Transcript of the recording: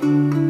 Música